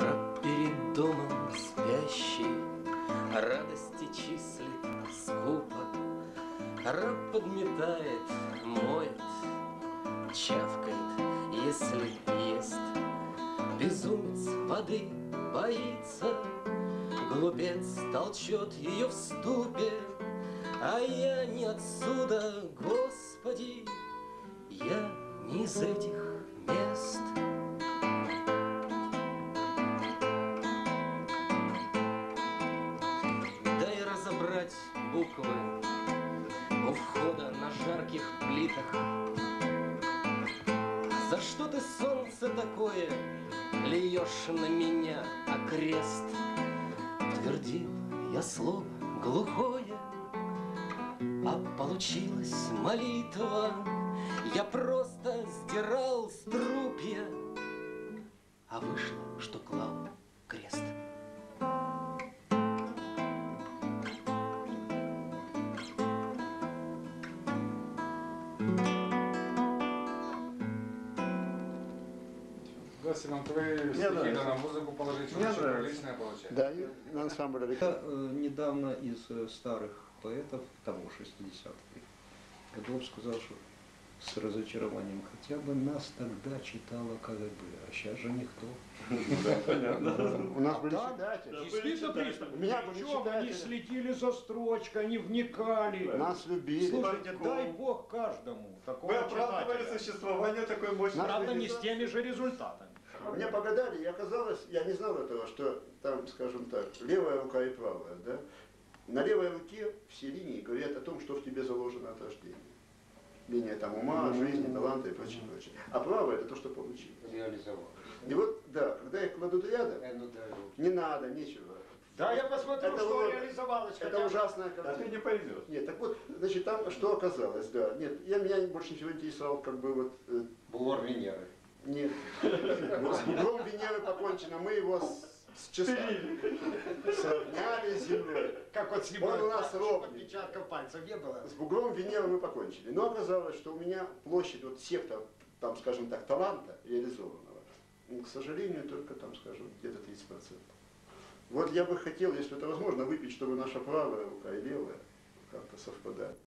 Раб перед домом спящий Радости числит скупо. Раб подметает, моет Чавкает, если ест. Безумец воды боится Глупец толчет ее в ступе. А я не отсюда, Господи Я не из этих буквы у входа на жарких плитах. За что ты, солнце такое, льешь на меня окрест? Твердил я слово глухое, а получилась молитва. Я просто сдирал струпья, а вышло, что клал Василий, вы стихи нравится. на музыку положить, Мне очень приличное получается. Да, и на ансамбль Я э, недавно из э, старых поэтов, того 60-х годов, сказал, что с разочарованием, хотя бы нас тогда читала КГБ, а сейчас же никто. У нас были читатели. У меня были Причем они читатели. следили за строчкой, они вникали. Нас любили. Слушайте, дай бог каждому такого Вы оправдывали существование такой мощной Правда, не с теми же результатами. Мне погадали, и оказалось, я не знал этого, что там, скажем так, левая рука и правая, да? На левой руке все линии говорят о том, что в тебе заложено от рождения. Линия там ума, жизни, таланта и прочее, прочее. А правая это то, что получилось. Реализовал. И вот, да, когда их кладут рядом, да, не надо, нечего. Да, я посмотрю, Это что вот- реализовалось. Это хотя ужасная А ты картина. не поймешь. Нет, так вот, значит, там что оказалось, да. Нет, я, меня больше всего интересовал, как бы вот э, Бугор Венеры. Нет. Вот С бугром Венеры покончено. Мы его с, с часами сравняли с землей. Как вот Он снимают, у нас ровный. отпечатков пальцев не было. С бугром Венеры мы покончили. Но оказалось, что у меня площадь, вот сектор, там, скажем так, таланта реализованного, ну, к сожалению, только там, скажем, где-то 30%. Вот я бы хотел, если это возможно, выпить, чтобы наша правая рука и левая как-то совпадали.